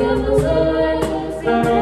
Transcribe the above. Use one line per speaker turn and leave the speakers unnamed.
of the Lord.